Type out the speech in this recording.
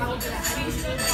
那